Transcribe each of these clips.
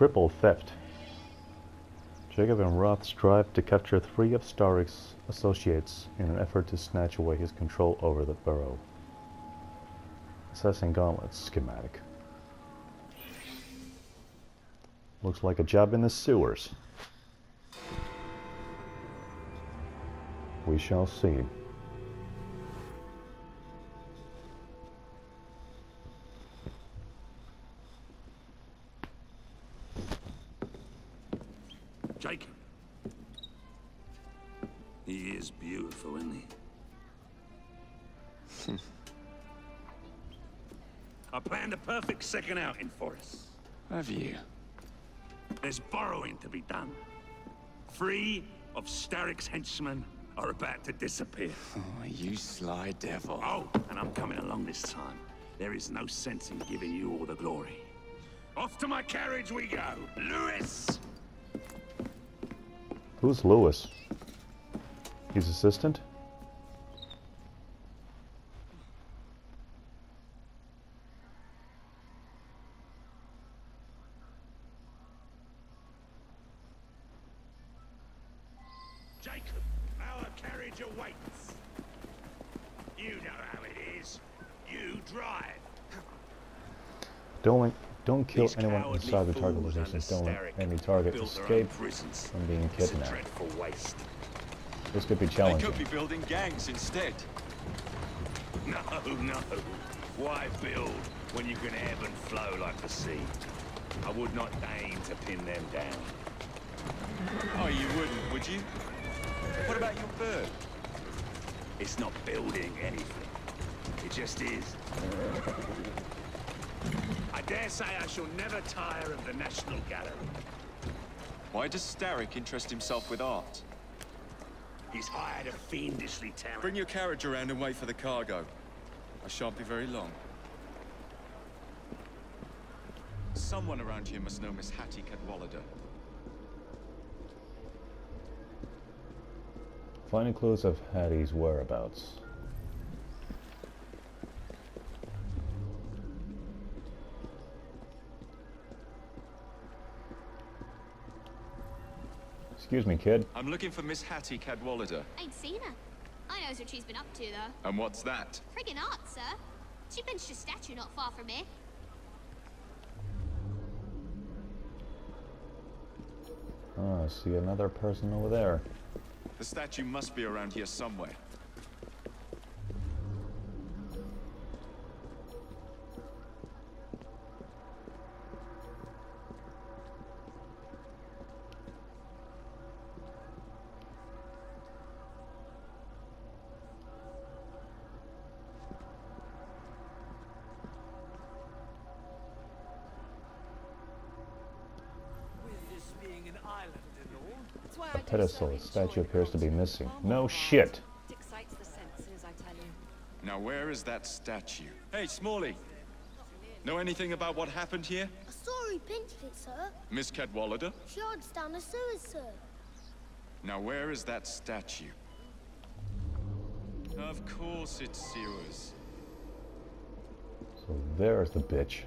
triple theft. Jacob and Roth strive to capture three of Starrick's associates in an effort to snatch away his control over the burrow. Assessing Gauntlet's schematic. Looks like a job in the sewers. We shall see. Is beautiful, isn't he? I planned a perfect second outing for us. Have you? There's borrowing to be done. Three of Starrick's henchmen are about to disappear. Oh, you sly devil. Oh, and I'm coming along this time. There is no sense in giving you all the glory. Off to my carriage we go. Lewis! Who's Lewis? His assistant? Jacob, our carriage awaits. You know how it is. You drive. Don't don't kill These anyone inside the target fools position. Don't let any target escape from being It's a kidnapped. dreadful waste. This could be challenging. They could be building gangs instead. No, no. Why build when you can ebb and flow like the sea? I would not deign to pin them down. Oh, you wouldn't, would you? What about your bird? It's not building anything. It just is. I dare say I shall never tire of the National Gallery. Why does Starrick interest himself with art? He's hired a fiendishly talented... Bring your carriage around and wait for the cargo. I shan't be very long. Someone around here must know Miss Hattie Cadwallader. Finding clues of Hattie's whereabouts. Excuse me, kid. I'm looking for Miss Hattie Cadwallader. Ain't seen her. I knows what she's been up to, though. And what's that? Friggin' art, sir. She benched a statue not far from here. Oh, I see another person over there. The statue must be around here somewhere. A I do pedestal so statue appears to be missing. No shit. It excites the senses, I tell you. Now where is that statue? Hey, Smalley! Know anything about what happened here? I saw he pinched it, sir. Miss Cadwallader? She hides down the sewers, sir. Now where is that statue? Of course it's sewers. So there's the bitch.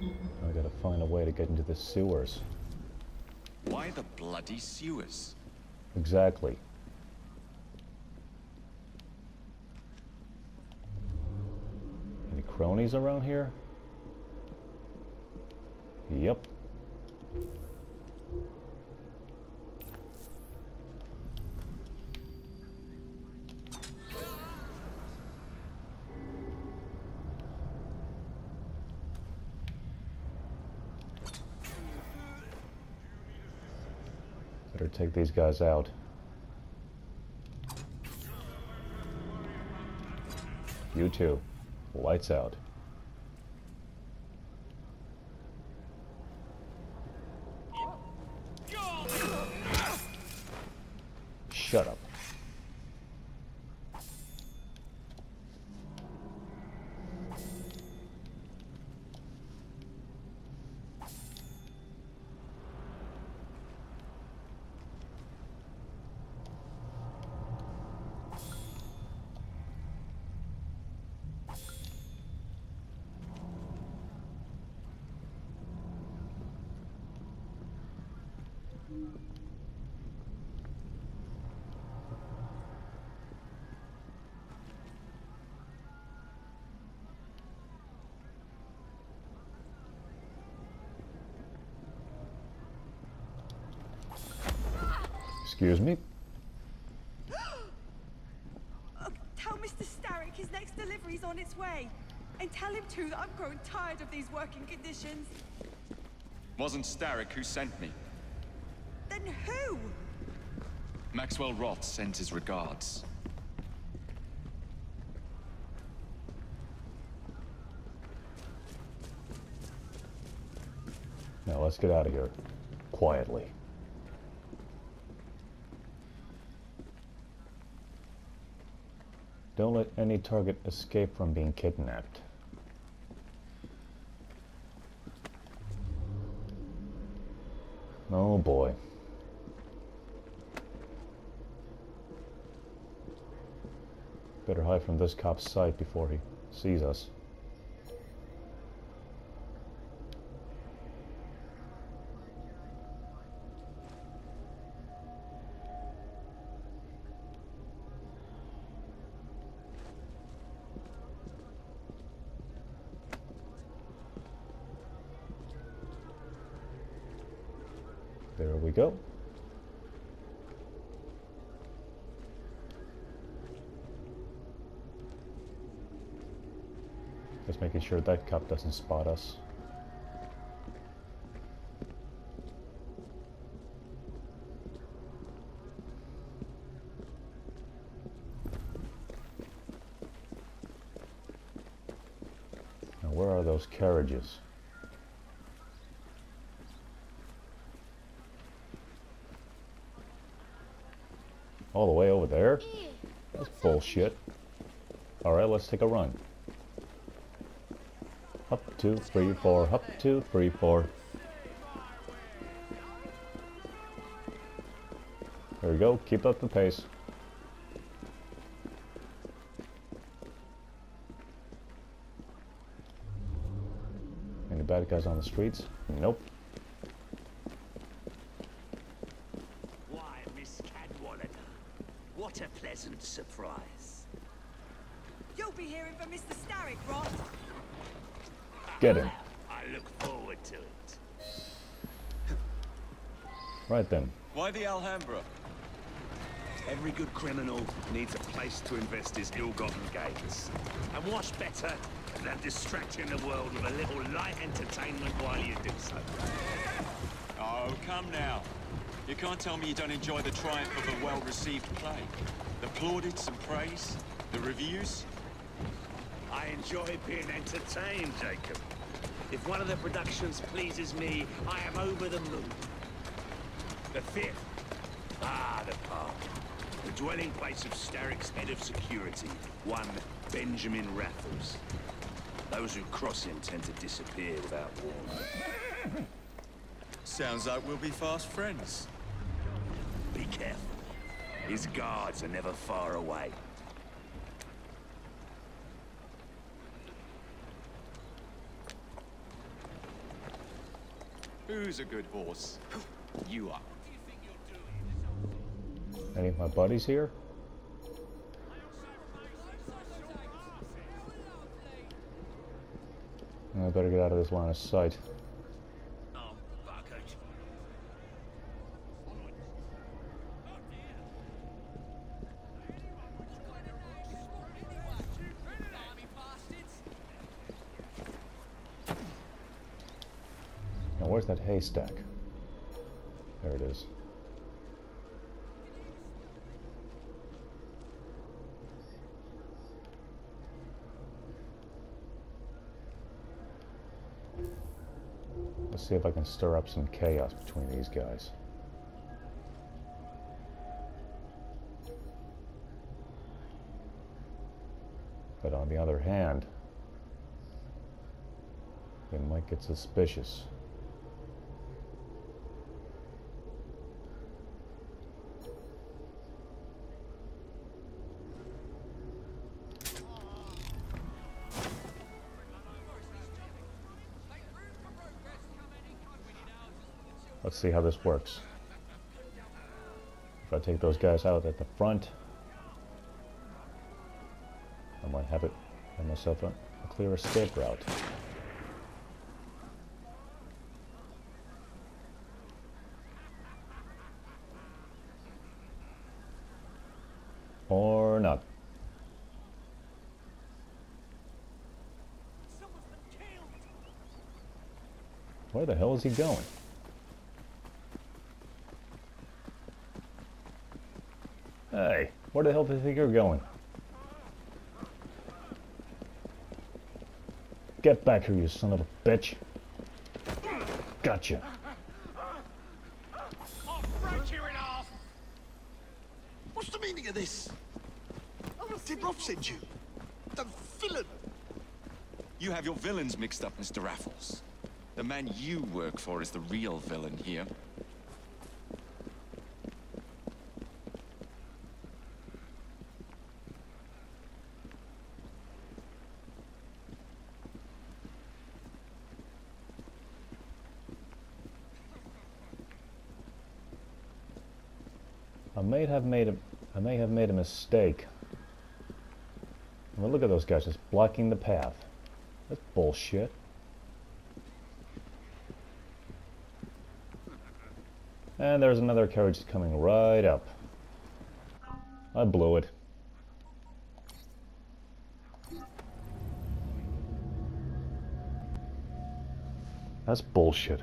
I gotta find a way to get into the sewers. Why the bloody sewers? Exactly. Any cronies around here? Yep. Better take these guys out. You too. Lights out. Excuse me. Tell Mr. Starrick his next delivery's on its way. And tell him too that I've grown tired of these working conditions. Wasn't Starrick who sent me. Then who? Maxwell Roth sends his regards. Now let's get out of here. Quietly. Don't let any target escape from being kidnapped. Oh boy. Better hide from this cop's sight before he sees us. There we go. Just making sure that cup doesn't spot us. Now where are those carriages? All the way over there? That's bullshit. Alright, let's take a run. Up, two, three, four. Up, two, three, four. There we go. Keep up the pace. Any bad guys on the streets? Nope. Why, Miss Cadwallader, what a pleasant surprise. You'll be hearing from Mr. Starrick, Roth. Get him. I look forward to it. Right then. Why the Alhambra? Every good criminal needs a place to invest his ill-gotten gains. And what's better than distracting the world with a little light entertainment while you do so? Oh, come now. You can't tell me you don't enjoy the triumph of a well-received play. The plaudits and praise, the reviews. I enjoy being entertained, Jacob. If one of the productions pleases me, I am over the moon. The fifth. Ah, the park. The dwelling place of Starrick's head of security, one Benjamin Raffles. Those who cross him tend to disappear without warning. Sounds like we'll be fast friends. Be careful. His guards are never far away. Who's a good horse? You are. Any of my buddies here? I better get out of this line of sight. Oh, bucket. Now where's that haystack? There it is. Let's see if I can stir up some chaos between these guys. But on the other hand, they might get suspicious. Let's see how this works. If I take those guys out at the front, I might have it have myself a, a clear escape route. Or not. Where the hell is he going? Hey, where the hell do you think you're going? Get back here, you son of a bitch. Gotcha. I'll break you in half! What's the meaning of this? Did Roth send you? The villain! You have your villains mixed up, Mr. Raffles. The man you work for is the real villain here. I may have made a I may have made a mistake. Well, look at those guys just blocking the path. That's bullshit. And there's another carriage coming right up. I blew it. That's bullshit.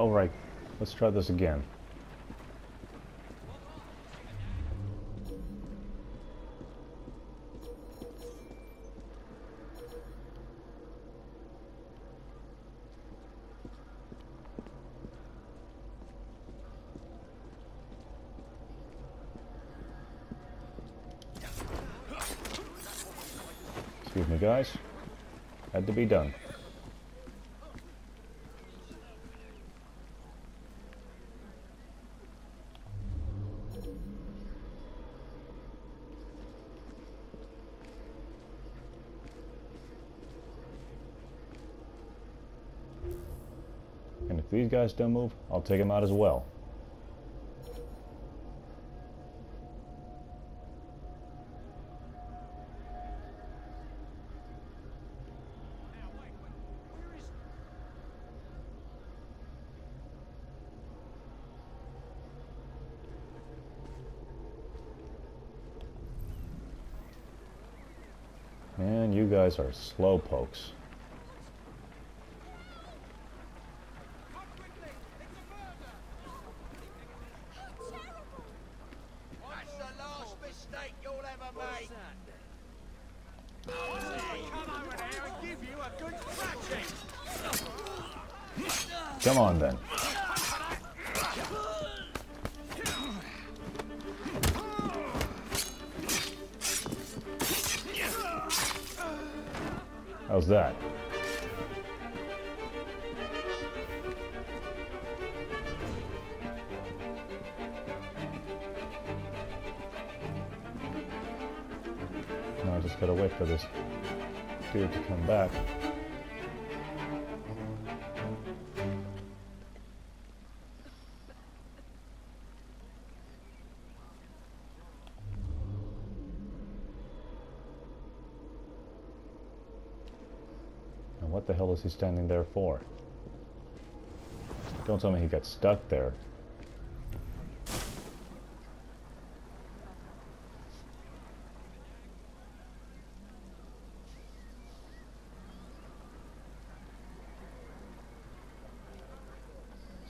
All right, let's try this again. Excuse me, guys. Had to be done. If these guys don't move, I'll take them out as well. Man, you guys are slow pokes. That's the last mistake you'll ever make! Come over there and give you a good thrashing! Come on then. How's that? Now I just gotta wait for this dude to come back. What the hell is he standing there for? Don't tell me he got stuck there.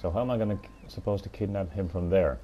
So how am I gonna supposed to kidnap him from there?